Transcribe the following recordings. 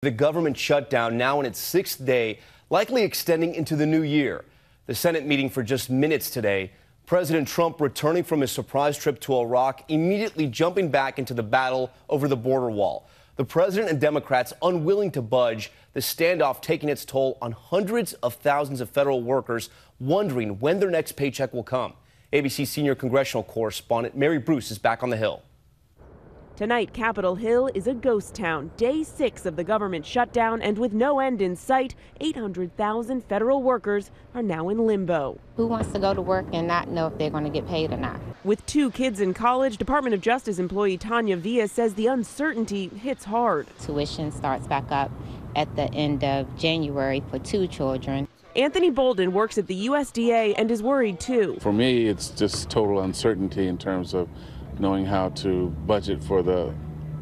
The government shutdown now in its sixth day, likely extending into the new year. The Senate meeting for just minutes today. President Trump returning from his surprise trip to Iraq, immediately jumping back into the battle over the border wall. The president and Democrats unwilling to budge, the standoff taking its toll on hundreds of thousands of federal workers wondering when their next paycheck will come. ABC senior congressional correspondent Mary Bruce is back on the Hill. Tonight, Capitol Hill is a ghost town, day six of the government shutdown, and with no end in sight, 800,000 federal workers are now in limbo. Who wants to go to work and not know if they're going to get paid or not? With two kids in college, Department of Justice employee Tanya Villa says the uncertainty hits hard. Tuition starts back up at the end of January for two children. Anthony Bolden works at the USDA and is worried too. For me, it's just total uncertainty in terms of knowing how to budget for the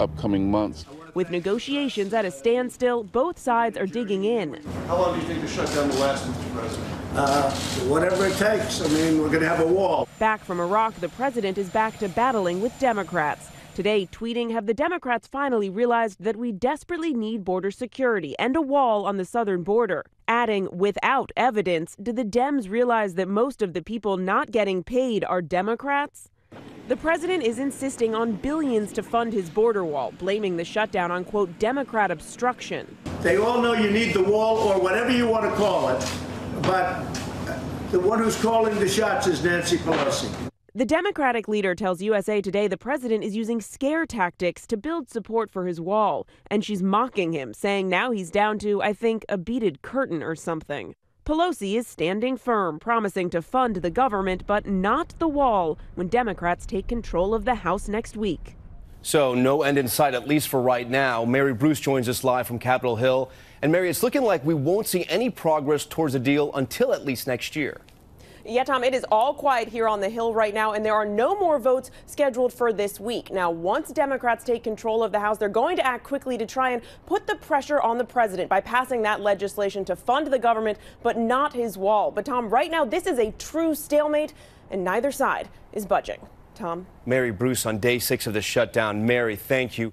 upcoming months. With negotiations at a standstill, both sides are digging in. How long do you think the shutdown will last, Mr. President? Uh, whatever it takes. I mean, we're going to have a wall. Back from Iraq, the president is back to battling with Democrats. Today, tweeting, have the Democrats finally realized that we desperately need border security and a wall on the southern border? Adding, without evidence, did the Dems realize that most of the people not getting paid are Democrats? The president is insisting on billions to fund his border wall, blaming the shutdown on, quote, Democrat obstruction. They all know you need the wall or whatever you want to call it, but the one who's calling the shots is Nancy Pelosi. The Democratic leader tells USA Today the president is using scare tactics to build support for his wall, and she's mocking him, saying now he's down to, I think, a beaded curtain or something. Pelosi is standing firm, promising to fund the government, but not the wall when Democrats take control of the House next week. So, no end in sight, at least for right now. Mary Bruce joins us live from Capitol Hill. And, Mary, it's looking like we won't see any progress towards a deal until at least next year. Yeah, Tom, it is all quiet here on the Hill right now, and there are no more votes scheduled for this week. Now, once Democrats take control of the House, they're going to act quickly to try and put the pressure on the president by passing that legislation to fund the government, but not his wall. But, Tom, right now, this is a true stalemate, and neither side is budging. Tom? Mary Bruce on day six of the shutdown. Mary, thank you.